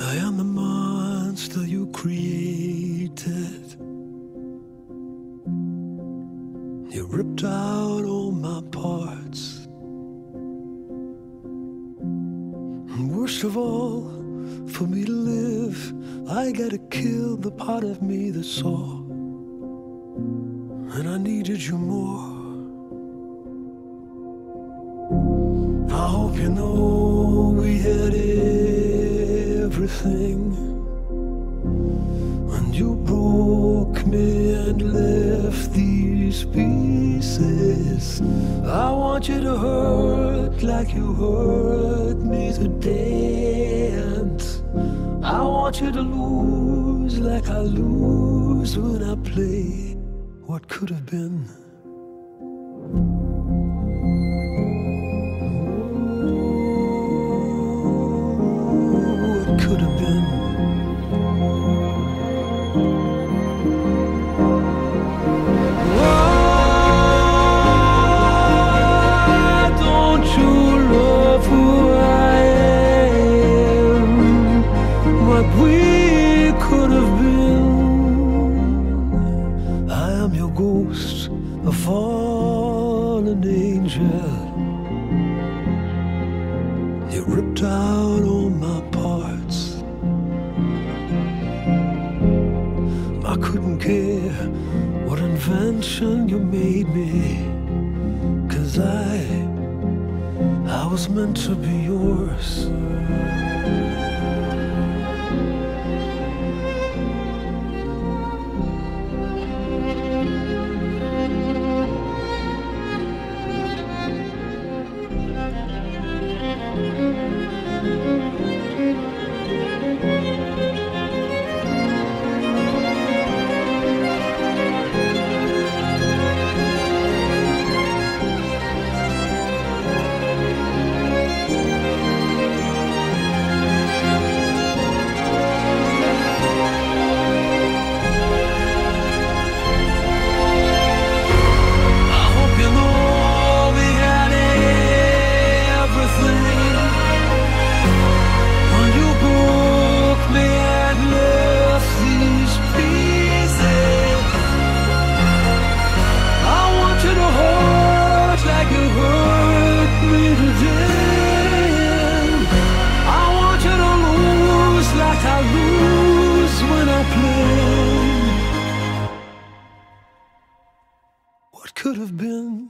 I am the monster you created. You ripped out all my parts. And worst of all, for me to live, I gotta kill the part of me that saw, And I needed you more. I hope you know we had it everything. And you broke me and left these pieces. I want you to hurt like you hurt me today. And I want you to lose like I lose when I play what could have been. We could have been. I am your ghost, a fallen angel. You ripped out all my parts. I couldn't care what invention you made me. Cause I, I was meant to be yours. Could have been?